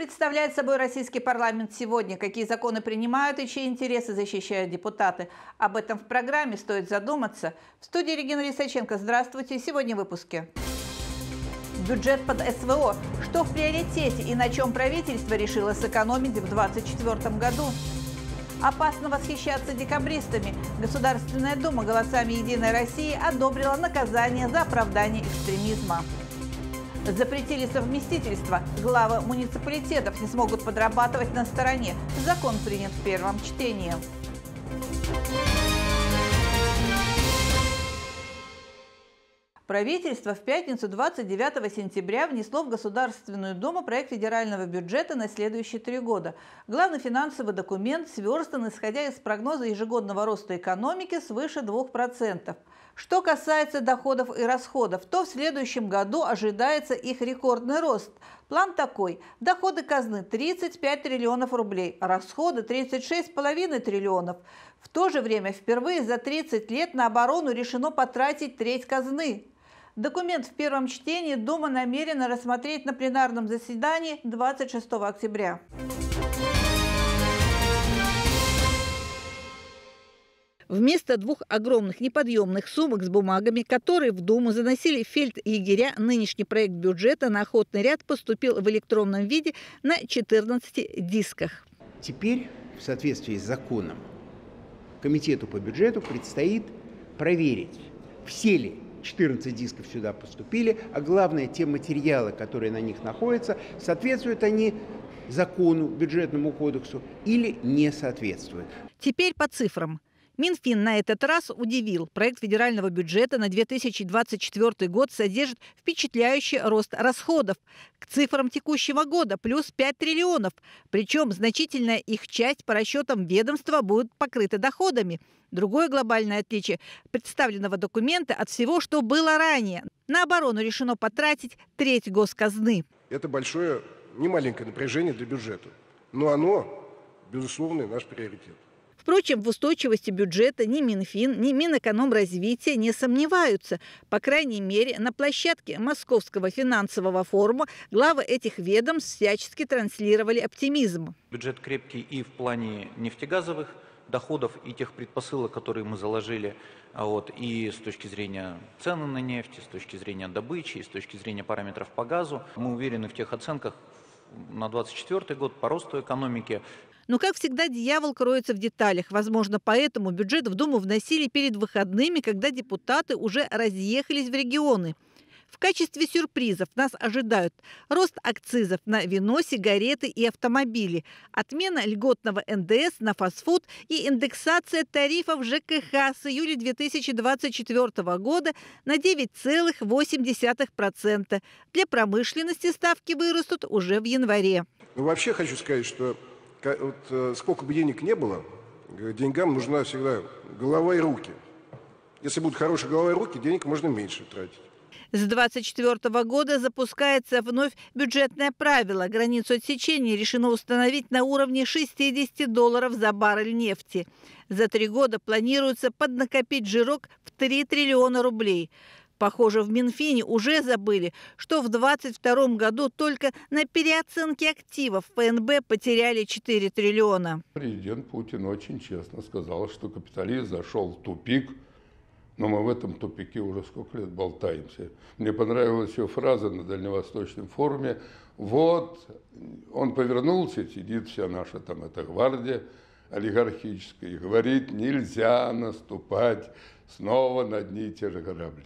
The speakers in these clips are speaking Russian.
Представляет собой российский парламент сегодня? Какие законы принимают и чьи интересы защищают депутаты? Об этом в программе стоит задуматься. В студии Регина Лисаченко. Здравствуйте. Сегодня в выпуске. Бюджет под СВО. Что в приоритете и на чем правительство решило сэкономить в 2024 году? Опасно восхищаться декабристами. Государственная дума голосами «Единой России» одобрила наказание за оправдание экстремизма. Запретили совместительство. Главы муниципалитетов не смогут подрабатывать на стороне. Закон принят в первом чтении. Правительство в пятницу 29 сентября внесло в Государственную Думу проект федерального бюджета на следующие три года. Главный финансовый документ сверстан, исходя из прогноза ежегодного роста экономики свыше 2%. Что касается доходов и расходов, то в следующем году ожидается их рекордный рост. План такой. Доходы казны 35 триллионов рублей, а расходы 36,5 триллионов. В то же время впервые за 30 лет на оборону решено потратить треть казны. Документ в первом чтении Дума намерена рассмотреть на пленарном заседании 26 октября. Вместо двух огромных неподъемных сумок с бумагами, которые в Думу заносили фельд-егеря, нынешний проект бюджета на охотный ряд поступил в электронном виде на 14 дисках. Теперь, в соответствии с законом, Комитету по бюджету предстоит проверить, все ли 14 дисков сюда поступили, а главное, те материалы, которые на них находятся, соответствуют они закону, бюджетному кодексу или не соответствуют. Теперь по цифрам. Минфин на этот раз удивил. Проект федерального бюджета на 2024 год содержит впечатляющий рост расходов к цифрам текущего года – плюс 5 триллионов. Причем значительная их часть по расчетам ведомства будет покрыта доходами. Другое глобальное отличие представленного документа от всего, что было ранее. На оборону решено потратить треть госказны. Это большое, немаленькое напряжение для бюджета. Но оно, безусловно, наш приоритет. Впрочем, в устойчивости бюджета ни Минфин, ни Минэкономразвития не сомневаются. По крайней мере, на площадке Московского финансового форума главы этих ведомств всячески транслировали оптимизм. Бюджет крепкий и в плане нефтегазовых доходов и тех предпосылок, которые мы заложили, а вот, и с точки зрения цены на нефть, с точки зрения добычи, и с точки зрения параметров по газу. Мы уверены в тех оценках на 2024 год по росту экономики, но, как всегда, дьявол кроется в деталях. Возможно, поэтому бюджет в Думу вносили перед выходными, когда депутаты уже разъехались в регионы. В качестве сюрпризов нас ожидают рост акцизов на вино, сигареты и автомобили, отмена льготного НДС на фастфуд и индексация тарифов ЖКХ с июля 2024 года на 9,8%. Для промышленности ставки вырастут уже в январе. Ну, вообще хочу сказать, что вот, э, сколько бы денег не было, деньгам нужна всегда голова и руки. Если будут хорошие голова и руки, денег можно меньше тратить. С 2024 года запускается вновь бюджетное правило. Границу отсечения решено установить на уровне 60 долларов за баррель нефти. За три года планируется поднакопить жирок в 3 триллиона рублей. Похоже, в Минфине уже забыли, что в 2022 году только на переоценке активов ФНБ потеряли 4 триллиона. Президент Путин очень честно сказал, что капитализм зашел в тупик, но мы в этом тупике уже сколько лет болтаемся. Мне понравилась его фраза на Дальневосточном форуме. Вот, он повернулся, сидит вся наша там эта гвардия олигархическая, и говорит, нельзя наступать снова на одни и те же корабли.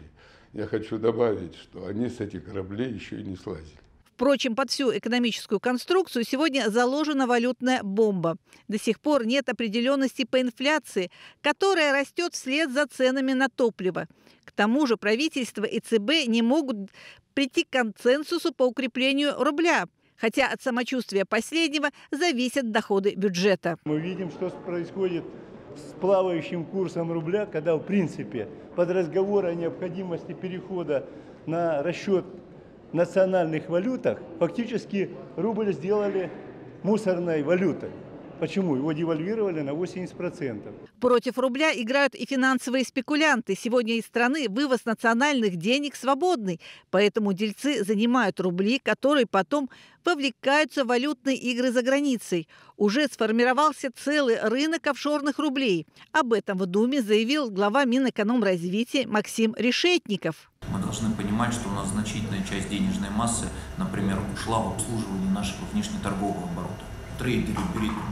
Я хочу добавить, что они с этих кораблей еще и не слазили. Впрочем, под всю экономическую конструкцию сегодня заложена валютная бомба. До сих пор нет определенности по инфляции, которая растет вслед за ценами на топливо. К тому же правительство и ЦБ не могут прийти к консенсусу по укреплению рубля, хотя от самочувствия последнего зависят доходы бюджета. Мы видим, что происходит с плавающим курсом рубля, когда в принципе под разговор о необходимости перехода на расчет национальных валютах, фактически рубль сделали мусорной валютой. Почему? Его девальвировали на 80%. Против рубля играют и финансовые спекулянты. Сегодня из страны вывоз национальных денег свободный. Поэтому дельцы занимают рубли, которые потом вовлекаются в валютные игры за границей. Уже сформировался целый рынок офшорных рублей. Об этом в Думе заявил глава Минэкономразвития Максим Решетников. Мы должны понимать, что у нас значительная часть денежной массы, например, ушла в обслуживание нашего внешнеторгового оборота трейдеры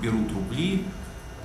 берут рубли,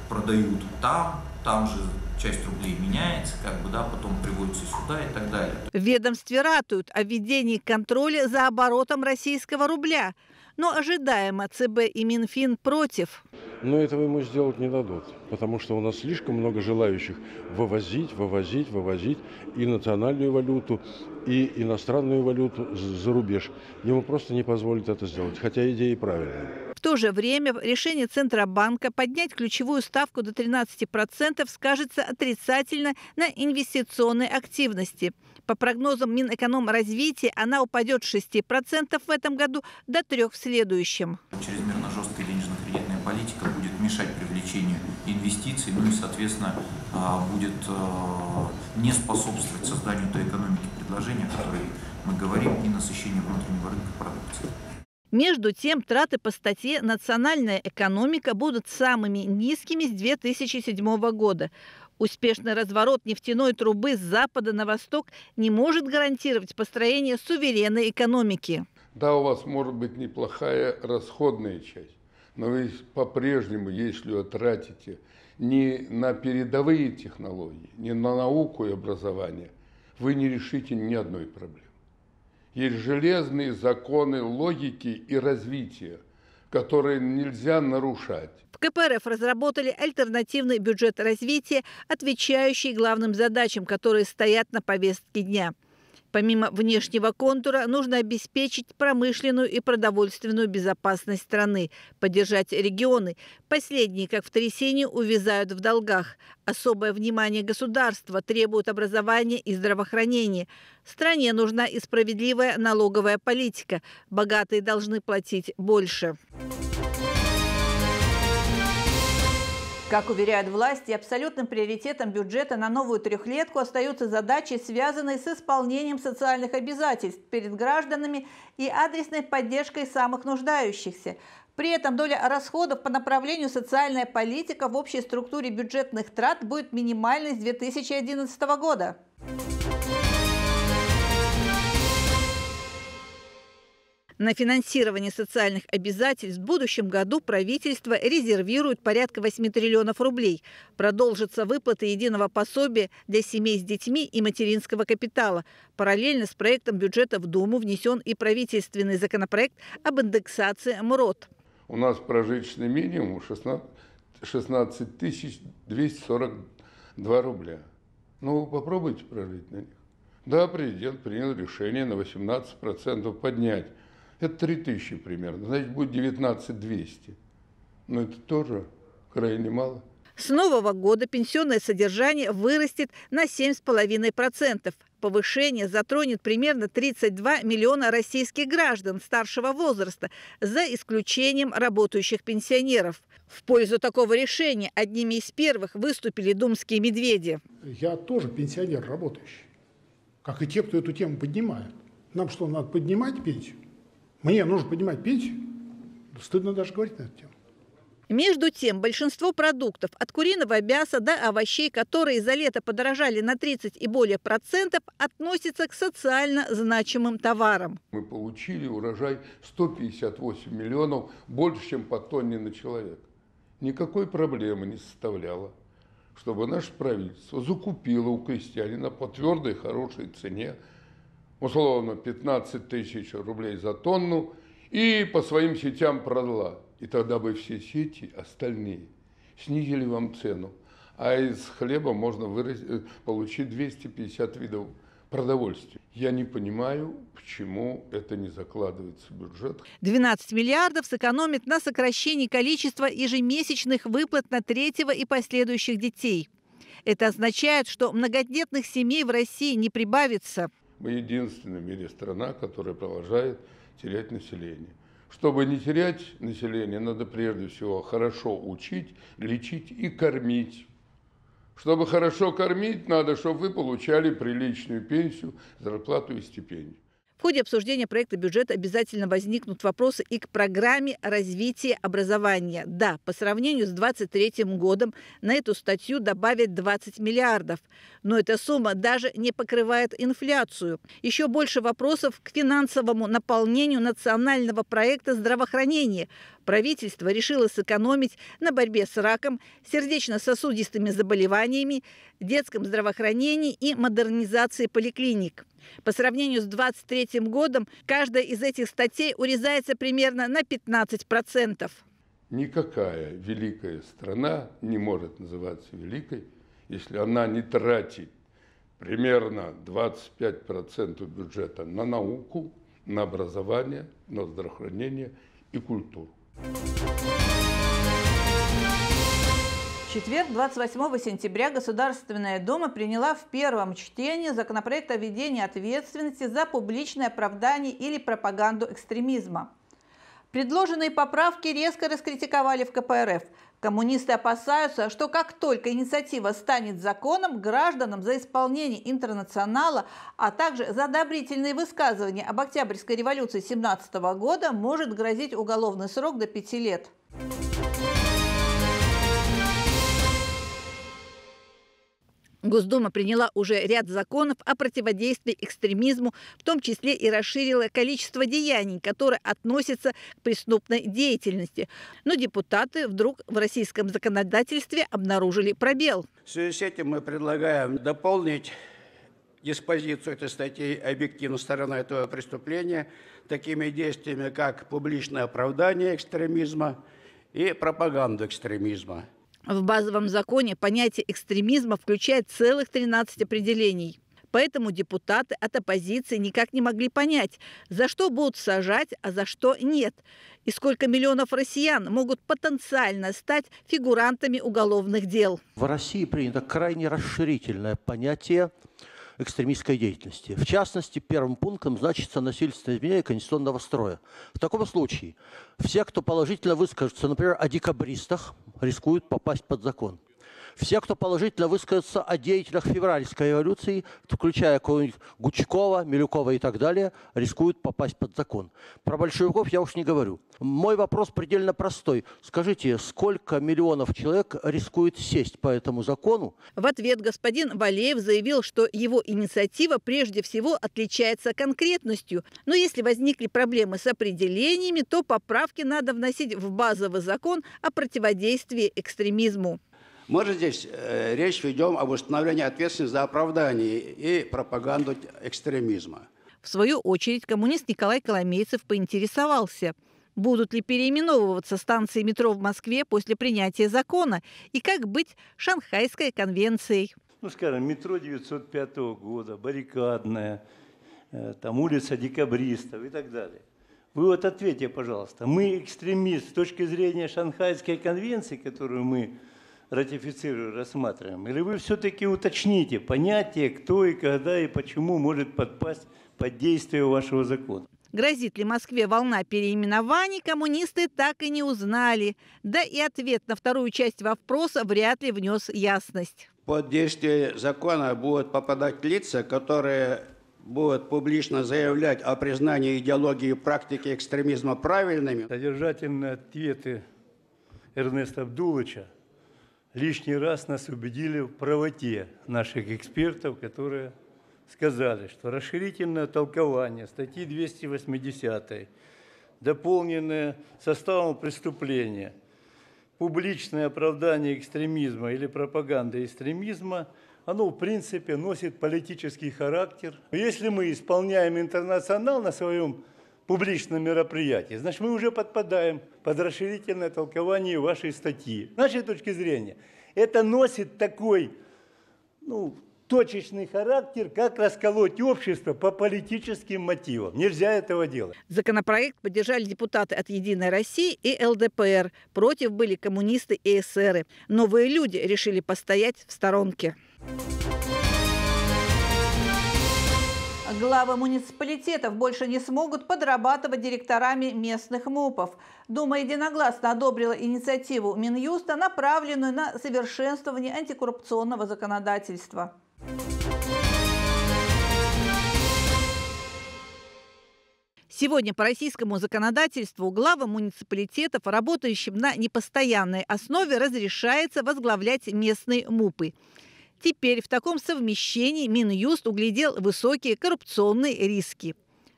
продают там, там же часть рублей меняется, как бы, да, потом приводится сюда и так далее. В ведомстве ратуют о введении контроля за оборотом российского рубля. Но ожидаемо ЦБ и Минфин против. Но этого ему сделать не дадут, потому что у нас слишком много желающих вывозить, вывозить, вывозить и национальную валюту, и иностранную валюту за рубеж. Ему просто не позволят это сделать, хотя идея правильная. То же время решение Центробанка поднять ключевую ставку до 13% скажется отрицательно на инвестиционной активности. По прогнозам Минэкономразвития она упадет с 6% в этом году до 3% в следующем. Чрезмерно жесткая денежно-кредитная политика будет мешать привлечению инвестиций, ну и, соответственно, а, будет а, не способствовать созданию той экономики предложения, о которой мы говорим, и насыщению внутреннего рынка продукции. Между тем, траты по статье «Национальная экономика» будут самыми низкими с 2007 года. Успешный разворот нефтяной трубы с запада на восток не может гарантировать построение суверенной экономики. Да, у вас может быть неплохая расходная часть, но вы по-прежнему, если вы тратите не на передовые технологии, не на науку и образование, вы не решите ни одной проблемы. Есть железные законы логики и развития, которые нельзя нарушать. В КПРФ разработали альтернативный бюджет развития, отвечающий главным задачам, которые стоят на повестке дня – Помимо внешнего контура, нужно обеспечить промышленную и продовольственную безопасность страны, поддержать регионы. Последние, как в трясине, увязают в долгах. Особое внимание государства требует образования и здравоохранения. Стране нужна и справедливая налоговая политика. Богатые должны платить больше. Как уверяют власти, абсолютным приоритетом бюджета на новую трехлетку остаются задачи, связанные с исполнением социальных обязательств перед гражданами и адресной поддержкой самых нуждающихся. При этом доля расходов по направлению социальная политика в общей структуре бюджетных трат будет минимальной с 2011 года. На финансирование социальных обязательств в будущем году правительство резервирует порядка 8 триллионов рублей. Продолжатся выплаты единого пособия для семей с детьми и материнского капитала. Параллельно с проектом бюджета в Думу внесен и правительственный законопроект об индексации МРОД. У нас прожиточный минимум 16, 16 242 рубля. Ну, попробуйте прожить на них. Да, президент принял решение на 18% поднять это 3000 примерно, значит будет 19 200. Но это тоже крайне мало. С нового года пенсионное содержание вырастет на 7,5%. Повышение затронет примерно 32 миллиона российских граждан старшего возраста, за исключением работающих пенсионеров. В пользу такого решения одними из первых выступили думские медведи. Я тоже пенсионер работающий, как и те, кто эту тему поднимает. Нам что, надо поднимать пенсию? Мне нужно поднимать пенсию? Стыдно даже говорить на эту тему. Между тем, большинство продуктов от куриного мяса до овощей, которые за лето подорожали на 30 и более процентов, относятся к социально значимым товарам. Мы получили урожай 158 миллионов, больше, чем по тонне на человека. Никакой проблемы не составляло, чтобы наше правительство закупило у крестьянина по твердой хорошей цене условно 15 тысяч рублей за тонну и по своим сетям продала. И тогда бы все сети остальные снизили вам цену. А из хлеба можно вырасти, э, получить 250 видов продовольствия. Я не понимаю, почему это не закладывается в бюджет. 12 миллиардов сэкономит на сокращении количества ежемесячных выплат на третьего и последующих детей. Это означает, что многодетных семей в России не прибавится. Мы единственная в мире страна, которая продолжает терять население. Чтобы не терять население, надо прежде всего хорошо учить, лечить и кормить. Чтобы хорошо кормить, надо, чтобы вы получали приличную пенсию, зарплату и стипендию. В ходе обсуждения проекта бюджета обязательно возникнут вопросы и к программе развития образования. Да, по сравнению с 2023 годом на эту статью добавят 20 миллиардов. Но эта сумма даже не покрывает инфляцию. Еще больше вопросов к финансовому наполнению национального проекта здравоохранения. Правительство решило сэкономить на борьбе с раком, сердечно-сосудистыми заболеваниями, детском здравоохранении и модернизации поликлиник. По сравнению с 2023 годом каждая из этих статей урезается примерно на 15%. Никакая великая страна не может называться великой, если она не тратит примерно 25% бюджета на науку, на образование, на здравоохранение и культуру. В четверг, 28 сентября, Государственная Дума приняла в первом чтении законопроект о введении ответственности за публичное оправдание или пропаганду экстремизма. Предложенные поправки резко раскритиковали в КПРФ. Коммунисты опасаются, что как только инициатива станет законом, гражданам за исполнение интернационала, а также за одобрительные высказывания об Октябрьской революции 17 года может грозить уголовный срок до пяти лет. Госдума приняла уже ряд законов о противодействии экстремизму, в том числе и расширила количество деяний, которые относятся к преступной деятельности. Но депутаты вдруг в российском законодательстве обнаружили пробел. В связи с этим мы предлагаем дополнить диспозицию этой статьи объективной стороны этого преступления такими действиями, как публичное оправдание экстремизма и пропаганду экстремизма. В базовом законе понятие экстремизма включает целых 13 определений. Поэтому депутаты от оппозиции никак не могли понять, за что будут сажать, а за что нет. И сколько миллионов россиян могут потенциально стать фигурантами уголовных дел. В России принято крайне расширительное понятие экстремистской деятельности. В частности, первым пунктом значится насильственное изменение конституционного строя. В таком случае все, кто положительно выскажется, например, о декабристах, рискуют попасть под закон. Все, кто положительно высказался о деятелях февральской революции, включая Гучкова, Милюкова и так далее, рискуют попасть под закон. Про большевиков я уж не говорю. Мой вопрос предельно простой. Скажите, сколько миллионов человек рискует сесть по этому закону? В ответ господин Валеев заявил, что его инициатива прежде всего отличается конкретностью. Но если возникли проблемы с определениями, то поправки надо вносить в базовый закон о противодействии экстремизму. Мы же здесь э, речь ведем об установлении ответственности за оправдание и пропаганду экстремизма. В свою очередь коммунист Николай Коломейцев поинтересовался, будут ли переименовываться станции метро в Москве после принятия закона и как быть Шанхайской конвенцией. Ну, скажем, метро 905 года, баррикадная, э, там улица декабристов и так далее. Вы вот ответьте, пожалуйста, мы экстремист с точки зрения Шанхайской конвенции, которую мы ратифицируем, рассматриваем? Или вы все-таки уточните понятие, кто и когда и почему может подпасть под действие вашего закона? Грозит ли Москве волна переименований, коммунисты так и не узнали. Да и ответ на вторую часть вопроса вряд ли внес ясность. Под действие закона будут попадать лица, которые будут публично заявлять о признании идеологии и практики экстремизма правильными. Содержательные ответы Эрнеста Абдулыча лишний раз нас убедили в правоте наших экспертов, которые сказали, что расширительное толкование статьи 280, дополненное составом преступления, публичное оправдание экстремизма или пропаганда экстремизма, оно в принципе носит политический характер. Если мы исполняем интернационал на своем публичном мероприятии, значит, мы уже подпадаем под расширительное толкование вашей статьи. С нашей точки зрения, это носит такой ну, точечный характер, как расколоть общество по политическим мотивам. Нельзя этого делать. Законопроект поддержали депутаты от «Единой России» и ЛДПР. Против были коммунисты и эсеры. Новые люди решили постоять в сторонке. Главы муниципалитетов больше не смогут подрабатывать директорами местных МУПов. Дума единогласно одобрила инициативу Минюста, направленную на совершенствование антикоррупционного законодательства. Сегодня по российскому законодательству главам муниципалитетов, работающим на непостоянной основе, разрешается возглавлять местные МУПы. Теперь в таком совмещении Минюст углядел высокие коррупционные риски.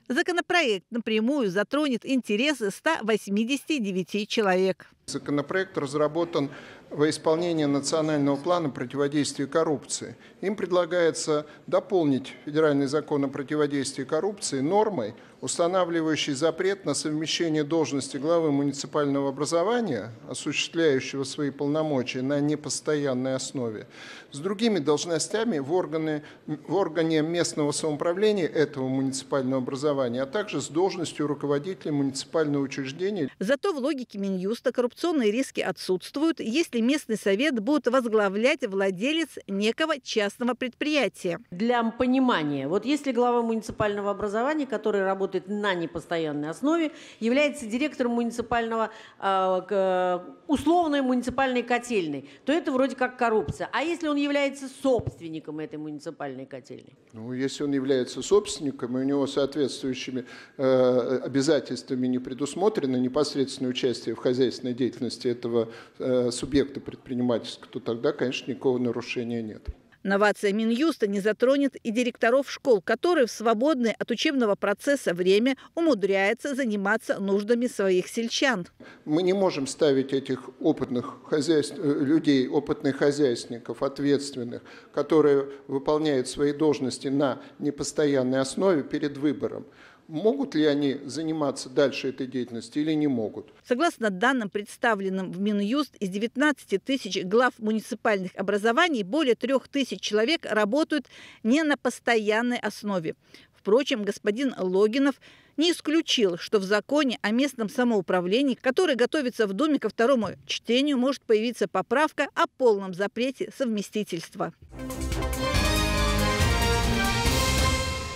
Законопроект напрямую затронет интересы 189 человек. Законопроект разработан во исполнение национального плана противодействия коррупции. Им предлагается дополнить федеральный закон о противодействии коррупции нормой, устанавливающей запрет на совмещение должности главы муниципального образования, осуществляющего свои полномочия на непостоянной основе, с другими должностями в, органы, в органе местного самоуправления этого муниципального образования, а также с должностью руководителя муниципального учреждения. Зато в логике Минюста коррупционные риски отсутствуют, если местный совет будет возглавлять владелец некого частного предприятия. Для понимания, вот если глава муниципального образования, который работает на непостоянной основе, является директором муниципального, э, условной муниципальной котельной, то это вроде как коррупция. А если он является собственником этой муниципальной котельной? Ну, если он является собственником, и у него соответствующими э, обязательствами не предусмотрено непосредственное участие в хозяйственной деятельности этого э, субъекта предпринимательства, то тогда, конечно, никакого нарушения нет. Новация Минюста не затронет и директоров школ, которые в свободное от учебного процесса время умудряются заниматься нуждами своих сельчан. Мы не можем ставить этих опытных хозяйств, э, людей, опытных хозяйственников, ответственных, которые выполняют свои должности на непостоянной основе перед выбором могут ли они заниматься дальше этой деятельностью или не могут. Согласно данным, представленным в Минюст, из 19 тысяч глав муниципальных образований более 3 тысяч человек работают не на постоянной основе. Впрочем, господин Логинов не исключил, что в законе о местном самоуправлении, который готовится в Думе ко второму чтению, может появиться поправка о полном запрете совместительства.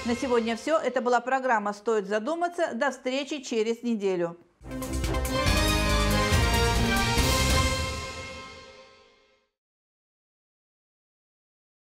На сегодня все. Это была программа «Стоит задуматься». До встречи через неделю.